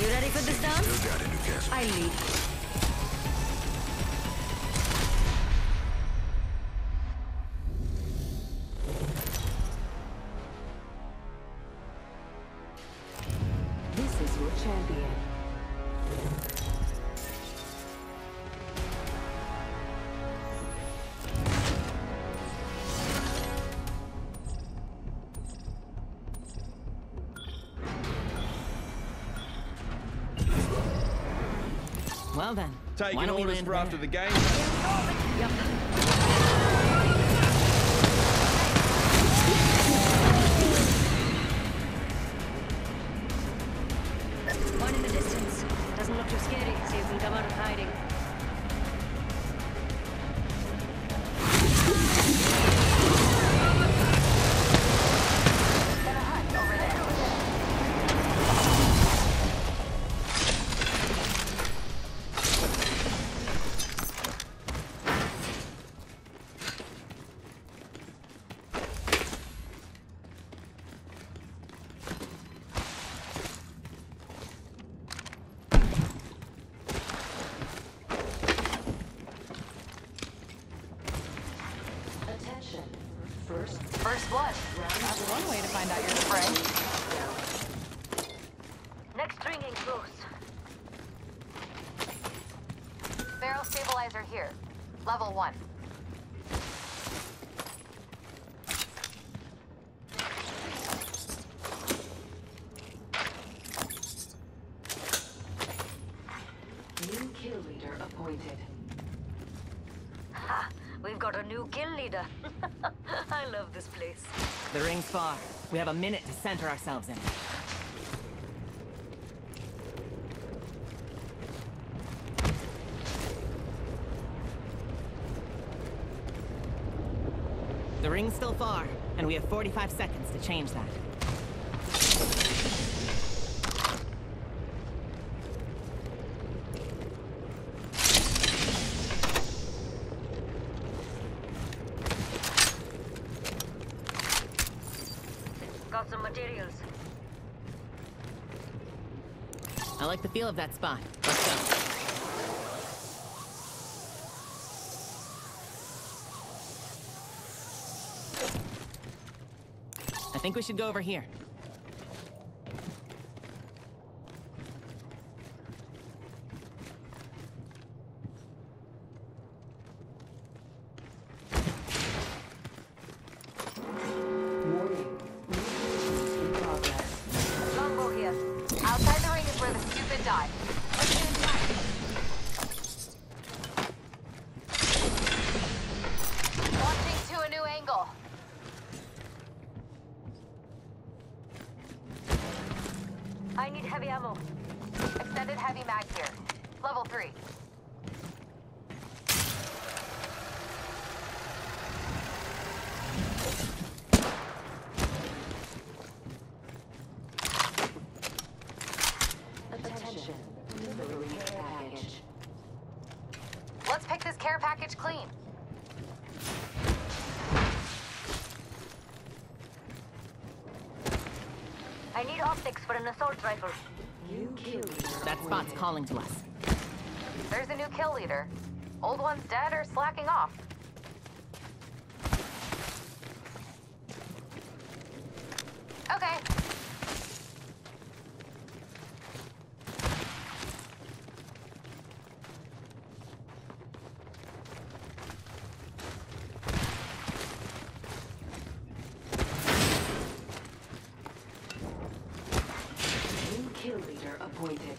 You ready for this dance? Still got it, Newcastle. I lead. Well then, Taking orders for after the game. Way to find out. Next ring ain't close. Barrel stabilizer here. Level one. new kill leader appointed. Ha! We've got a new kill leader. I love this place. The ring's far. We have a minute to center ourselves in. The ring's still far, and we have 45 seconds to change that. Got some materials. I like the feel of that spot. Let's go. I think we should go over here. I need heavy ammo. Extended heavy mag here. Level 3. Leader. Old one's dead or slacking off. Okay. New kill leader appointed.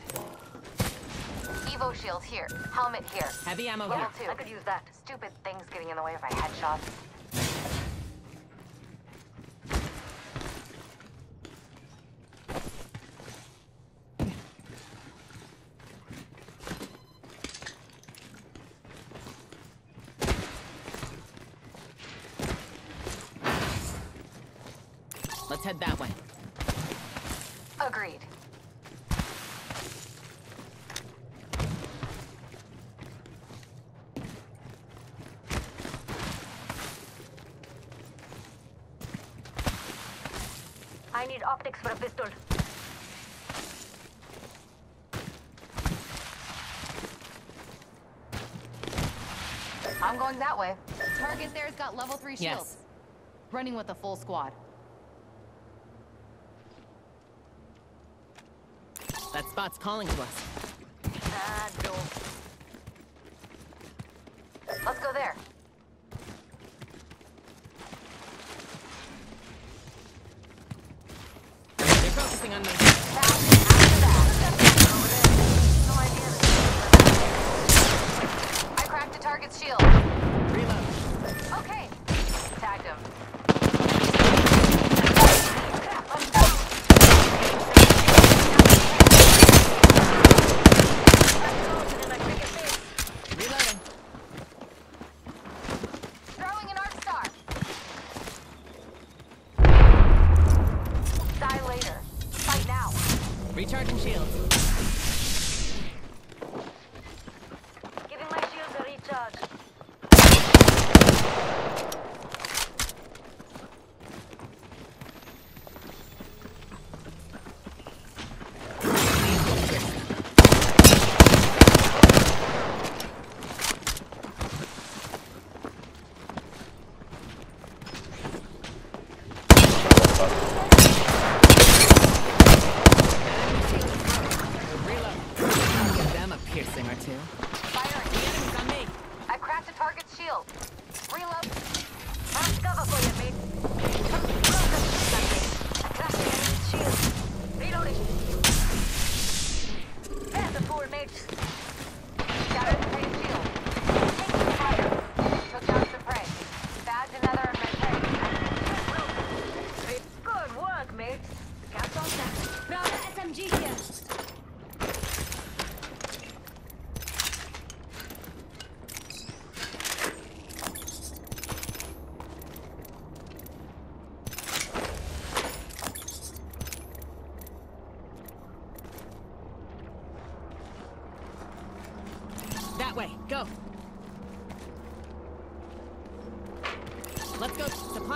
Evo shield here. Helmet here. Heavy ammo Level here. two. I could use that. Stupid things getting in the way of my headshots. Let's head that way. Agreed. optics for a pistol. I'm going that way. Target there's got level 3 shields. Yes. Running with a full squad. That spot's calling to us. Let's go there. target's shield.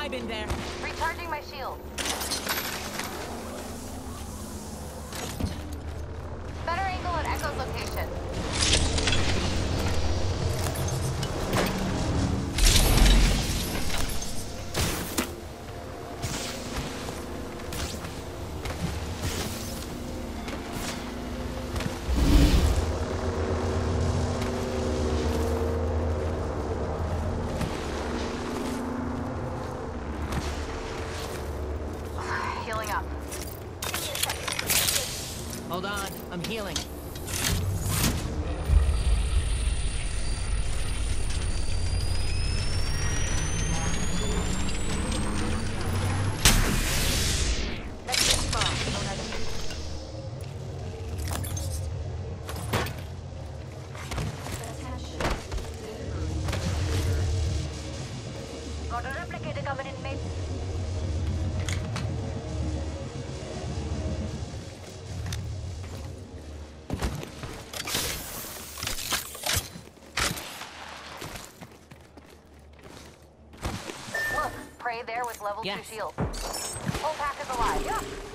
vibe in there. Recharging my shield. level yes. 2 shield. Whole pack is alive. Yeah.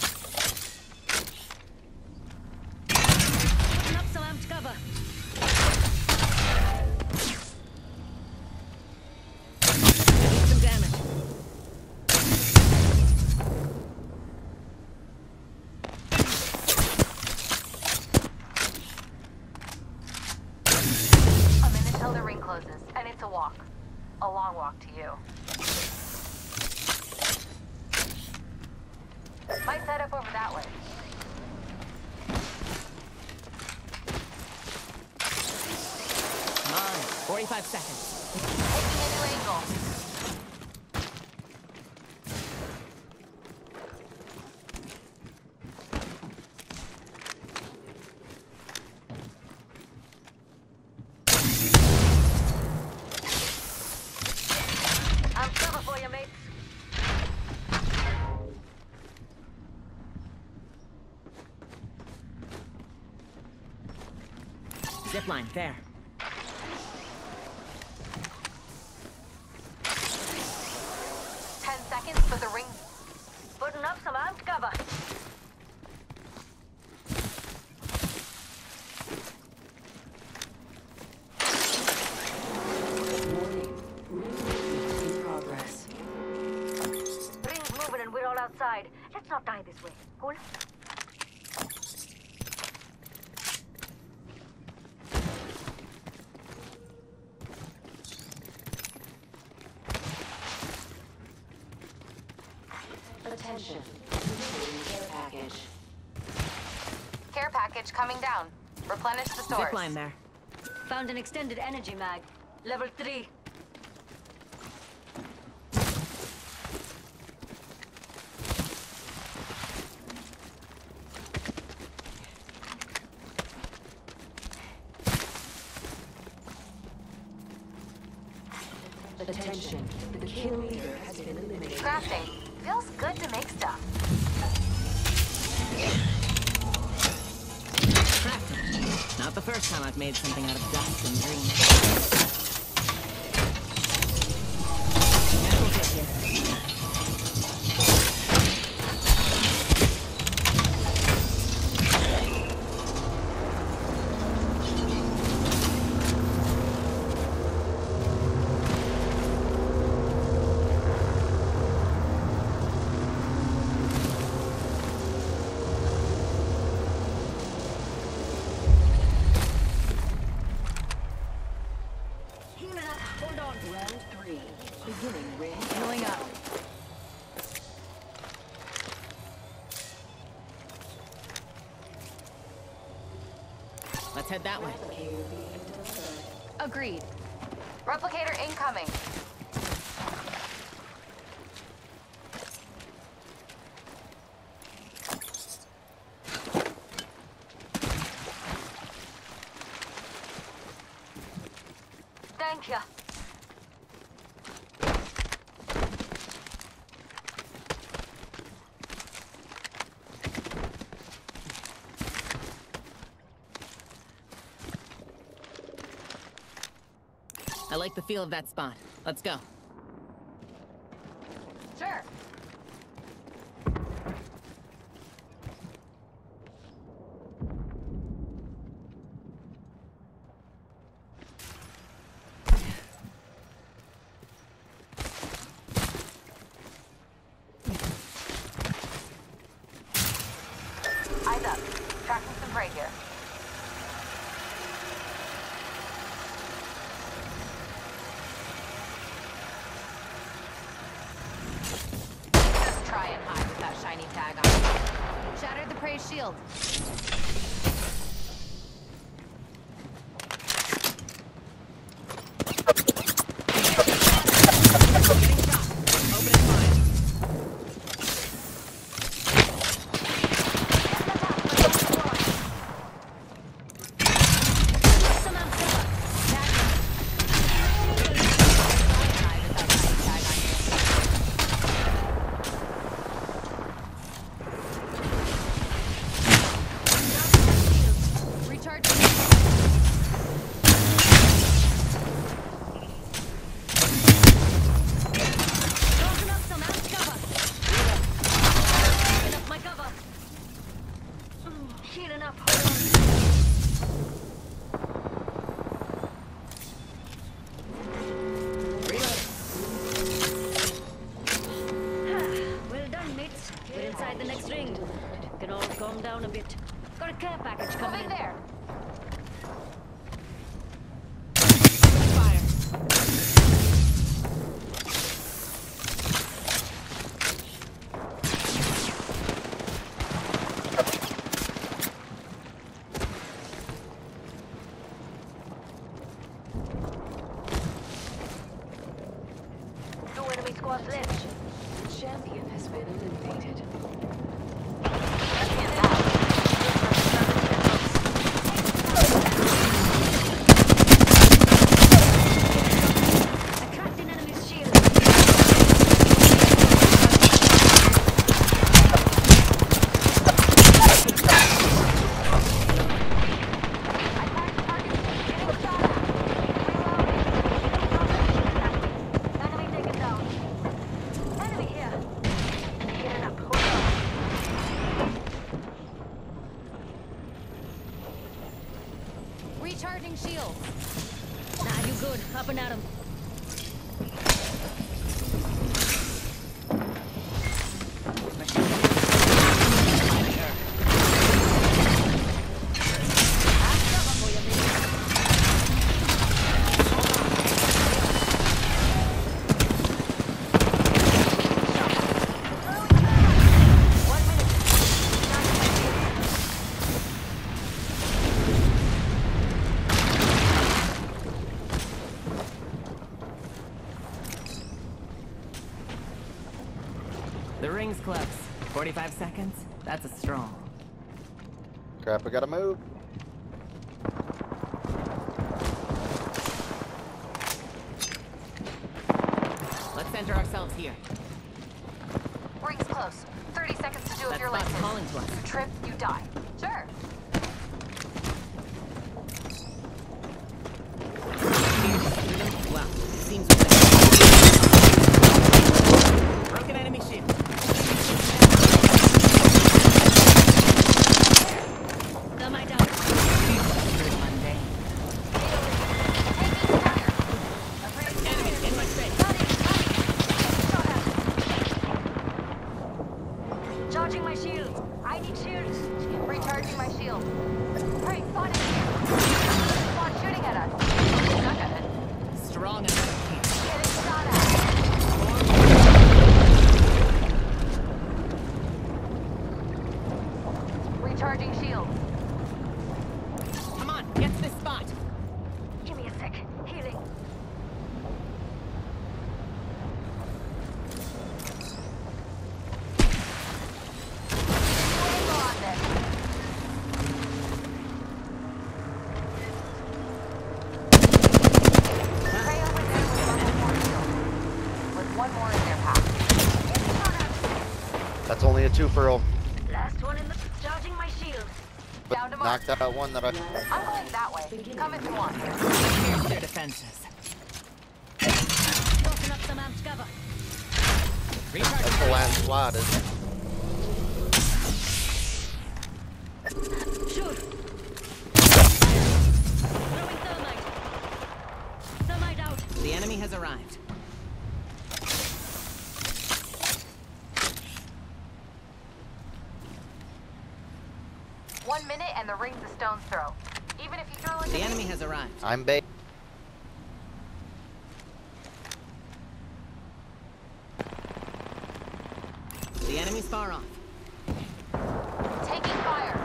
Zip line, there. Ten seconds for the ring. Putting up some amped cover. Progress. Ring's moving and we're all outside. Let's not die this way. Cool? Attention. Care package. Care package coming down. Replenish the stores. Zip line there. Found an extended energy mag. Level 3. Attention. The kill leader has been eliminated. Crafting. Feels good to make stuff. Not the first time I've made something out of dust and dreams. Head that way. Agreed. Replicator incoming. Thank you. Like the feel of that spot. Let's go. Sure. Eyes up. Tracking some prey here. Down a bit. Got a care package coming Moving in. there. Fire. Recharging shields. Nah, you good. Up and at 'em. One minute. The ring's close. 45 seconds? That's a strong. Crap, we gotta move. Let's center ourselves here. Ring's close. 30 seconds to do That if you're spot's listening. calling to us. You trip, you die. Sure. Wow, seems Broken enemy shield. Thermite out. Pretty mundane. Enemy in my face. Charging my shields. I need shields. Recharging my shield. Hey, spotted here. Spawn shooting at us. Stuck at. Strong enough That's only a two for a Last one in the. Charging my shield. Down to mark. knocked out one that I. I'm going that way. Come if you want. Here's their defenses. Tossing up some amped cover. That's the last squad, isn't it? One minute and the ring's a stone's throw. Even if you throw like The a enemy has arrived. I'm bait. The enemy's far off. taking fire.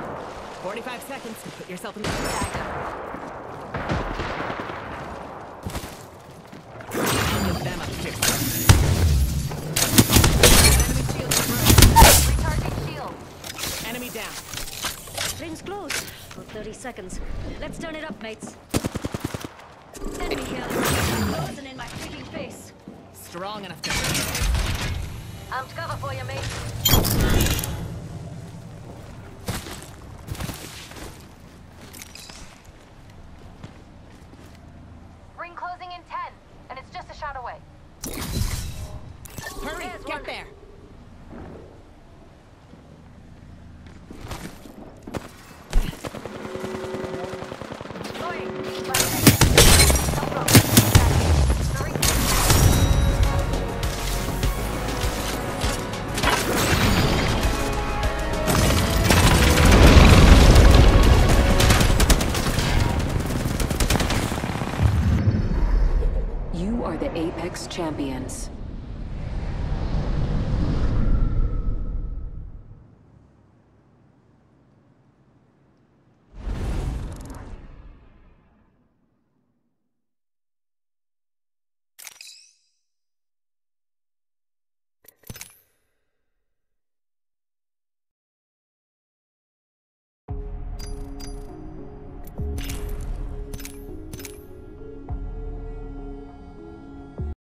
45 seconds to put yourself in the Tagged seconds. Let's turn it up, mates. Enemy here. Frozen in my freaking face. Strong enough to. Amped cover for you, mate. Champions.